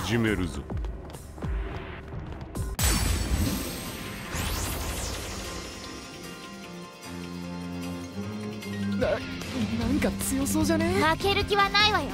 始めるぞ。ななんか強そうじゃね？負ける気はないわよ。